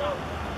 Go.